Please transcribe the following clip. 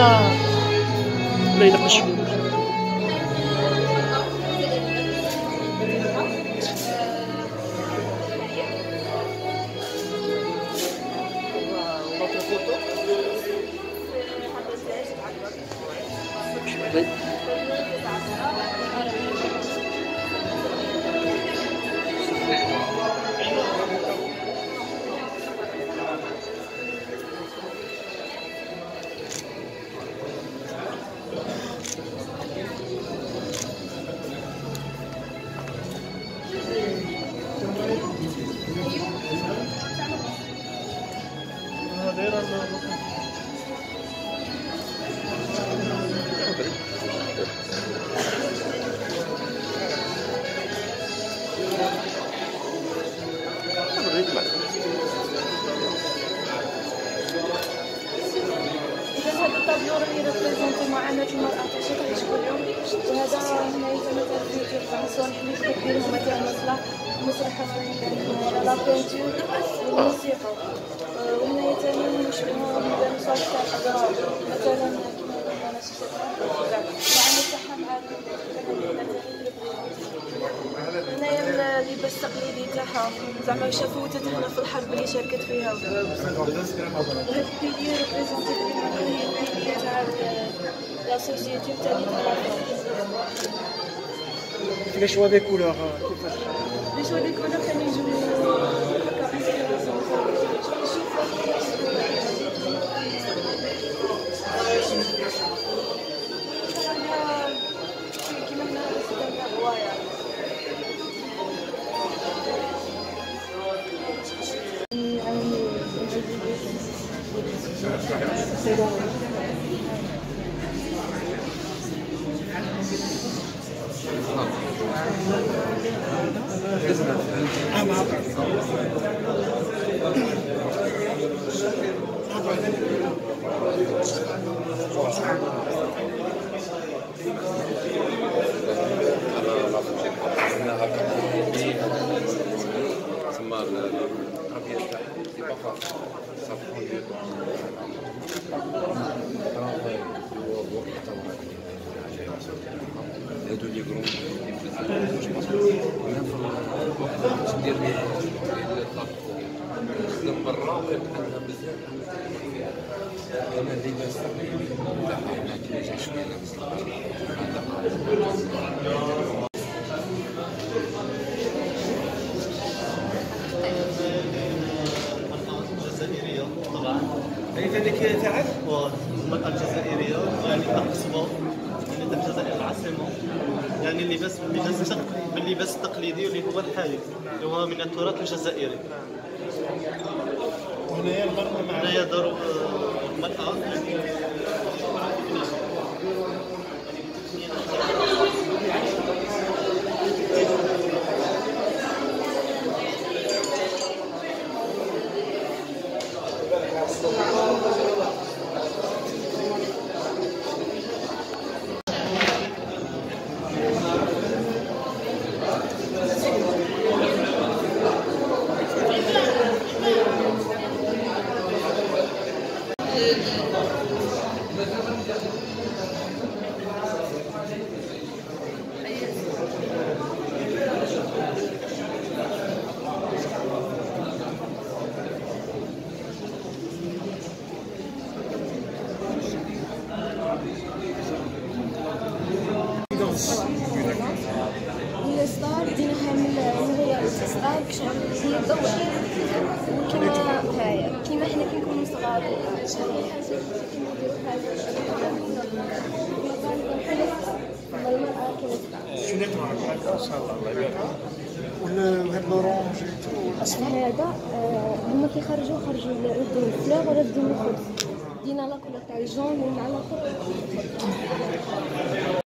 na. no meio da coxinha. Thank الطابلو راه يريبريزونتي معاناة المرأة في تعيش كل يوم وهذا هنايا مثلا في الفرنسا اللي كديرهم مثلا مسرح مسرح يعني لا بينتور والموسيقى اللباس التقليدي تاعها. زعما شافوا تتهنا في الحرب اللي شاركت فيها. وهاد البيديو ريبريزونتي هي تاع لا سوسيتي تاع لي شوا دي كولور كيفاش؟ لي شوا دي كولور كانوا يجوا هكا ثم التربيه تاعها دي بقى صافي هادو لي كرون دير نخدم برا وكنتعلم بزاف أنا اللباس تاعها ما كاينش شوية الجزائرية طبعا يعني هذيك تاعك والمرأة الجزائرية يعني أقسمه يعني الجزائر العاصمة. يعني اللباس باللباس باللباس التقليدي اللي هو الحايل اللي هو من التراث الجزائري. وهنايا المرأة هنايا دار آه، المرأة. هي ستار شغل هي الضوء وكما هاي كيما حنا كي نكونوا صغار وهاد لورونج والاصفر هذا هما كيخرجوا خرجوا ردوا الفلور وردوا الخبز دينا لا كولور تاع الجون مع الآخر